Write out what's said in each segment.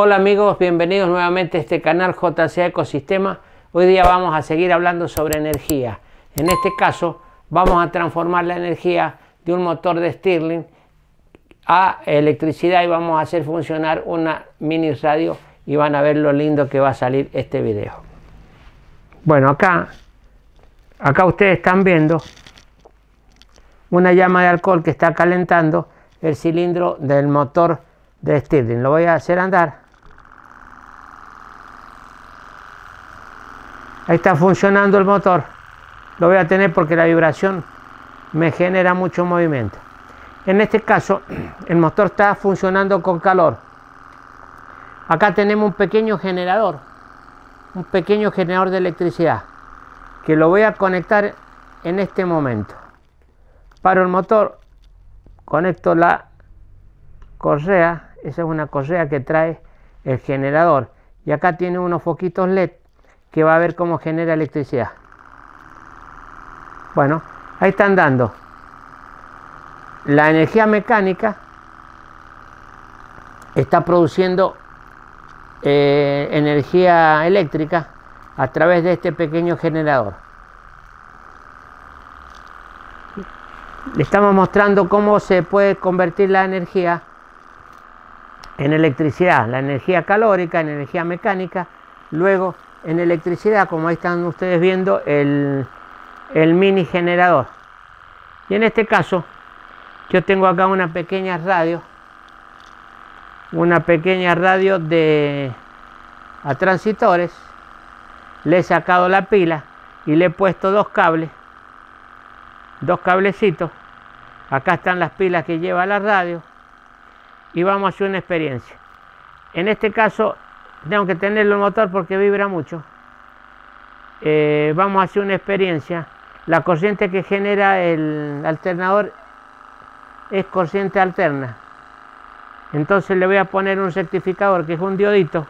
Hola amigos, bienvenidos nuevamente a este canal JCA Ecosistema. Hoy día vamos a seguir hablando sobre energía. En este caso vamos a transformar la energía de un motor de Stirling a electricidad y vamos a hacer funcionar una mini radio y van a ver lo lindo que va a salir este video. Bueno, acá, acá ustedes están viendo una llama de alcohol que está calentando el cilindro del motor de Stirling. Lo voy a hacer andar. Ahí está funcionando el motor. Lo voy a tener porque la vibración me genera mucho movimiento. En este caso, el motor está funcionando con calor. Acá tenemos un pequeño generador, un pequeño generador de electricidad, que lo voy a conectar en este momento. Paro el motor, conecto la correa, esa es una correa que trae el generador. Y acá tiene unos foquitos LED que va a ver cómo genera electricidad. Bueno, ahí están dando la energía mecánica está produciendo eh, energía eléctrica a través de este pequeño generador. Le estamos mostrando cómo se puede convertir la energía en electricidad, la energía calórica, en energía mecánica, luego en electricidad, como ahí están ustedes viendo, el, el mini generador. Y en este caso, yo tengo acá una pequeña radio, una pequeña radio de a transitores, le he sacado la pila y le he puesto dos cables, dos cablecitos. Acá están las pilas que lleva la radio y vamos a hacer una experiencia. En este caso tengo que tenerlo el motor porque vibra mucho. Eh, vamos a hacer una experiencia. La corriente que genera el alternador es corriente alterna. Entonces le voy a poner un rectificador que es un diodito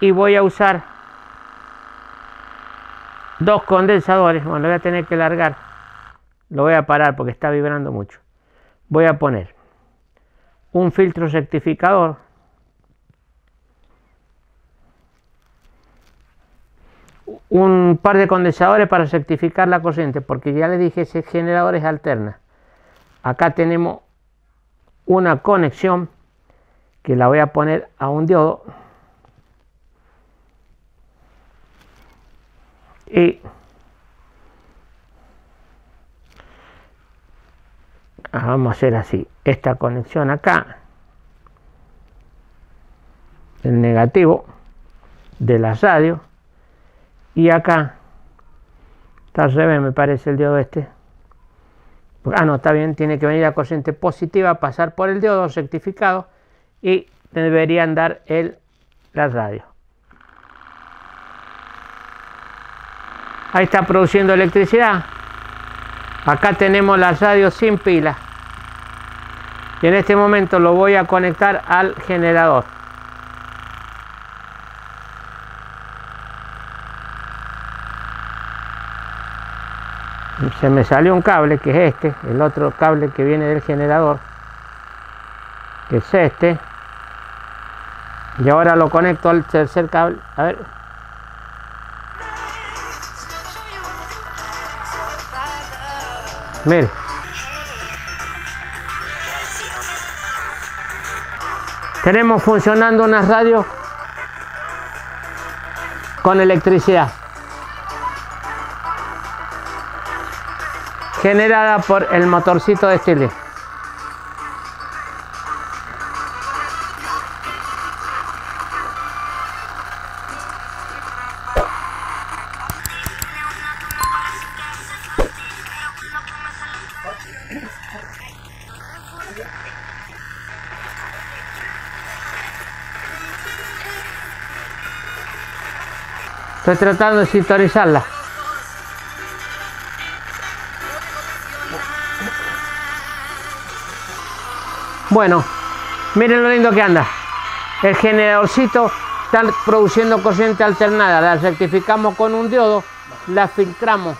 y voy a usar dos condensadores. Bueno, lo voy a tener que largar. Lo voy a parar porque está vibrando mucho. Voy a poner un filtro rectificador un par de condensadores para rectificar la corriente, porque ya les dije, ese generador es alterna. Acá tenemos una conexión que la voy a poner a un diodo. Y vamos a hacer así, esta conexión acá, el negativo de la radio y acá está al revés me parece el diodo este. Ah no está bien tiene que venir la corriente positiva pasar por el diodo rectificado y debería andar el la radio. Ahí está produciendo electricidad. Acá tenemos la radio sin pila. Y en este momento lo voy a conectar al generador se me salió un cable que es este, el otro cable que viene del generador, que es este, y ahora lo conecto al tercer cable, a ver. Mire. Tenemos funcionando una radio con electricidad. Generada por el motorcito de Stirling. Estoy tratando de sintonizarla. Bueno, miren lo lindo que anda. El generadorcito está produciendo corriente alternada. La rectificamos con un diodo, la filtramos.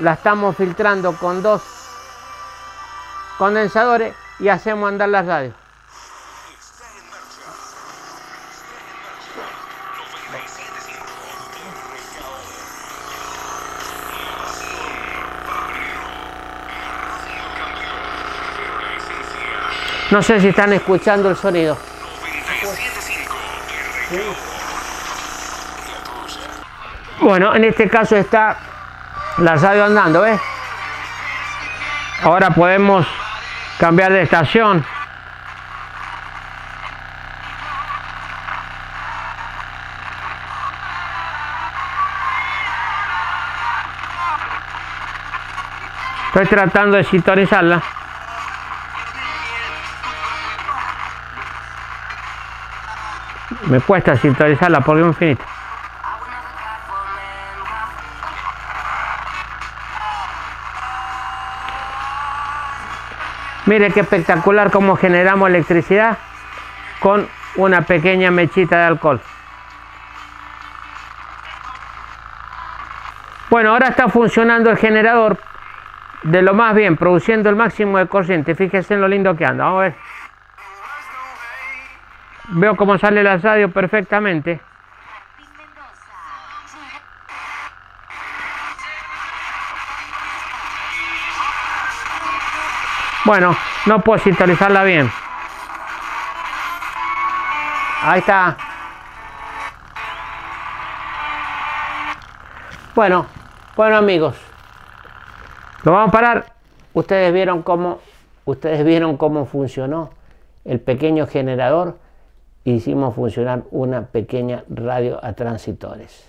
La estamos filtrando con dos condensadores y hacemos andar la radio. No sé si están escuchando el sonido. Bueno, en este caso está la radio andando, ¿ves? Ahora podemos cambiar de estación. Estoy tratando de sintonizarla. Me cuesta sintonizarla porque es infinito. Mire qué espectacular cómo generamos electricidad con una pequeña mechita de alcohol. Bueno, ahora está funcionando el generador de lo más bien, produciendo el máximo de corriente. Fíjense en lo lindo que anda. Vamos a ver. Veo cómo sale la radio perfectamente. Bueno, no puedo sintonizarla bien. Ahí está. Bueno, bueno amigos, lo vamos a parar. Ustedes vieron cómo, ustedes vieron cómo funcionó el pequeño generador. Hicimos funcionar una pequeña radio a transitores.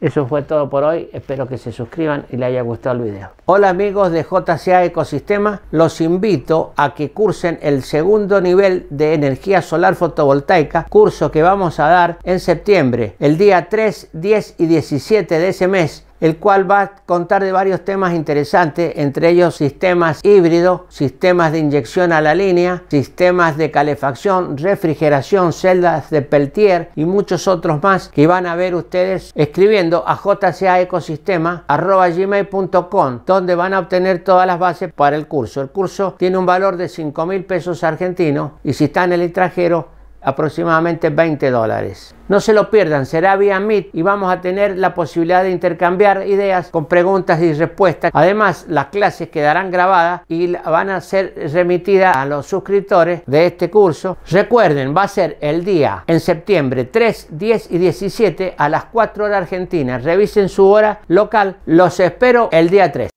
Eso fue todo por hoy. Espero que se suscriban y les haya gustado el video. Hola amigos de JCA Ecosistema. Los invito a que cursen el segundo nivel de energía solar fotovoltaica. Curso que vamos a dar en septiembre. El día 3, 10 y 17 de ese mes el cual va a contar de varios temas interesantes, entre ellos sistemas híbridos, sistemas de inyección a la línea, sistemas de calefacción, refrigeración, celdas de Peltier y muchos otros más que van a ver ustedes escribiendo a jcaecosistema.gmail.com donde van a obtener todas las bases para el curso. El curso tiene un valor de 5 mil pesos argentinos y si está en el extranjero aproximadamente 20 dólares. No se lo pierdan, será vía Meet y vamos a tener la posibilidad de intercambiar ideas con preguntas y respuestas. Además, las clases quedarán grabadas y van a ser remitidas a los suscriptores de este curso. Recuerden, va a ser el día en septiembre 3, 10 y 17 a las 4 horas argentinas. Revisen su hora local. Los espero el día 3.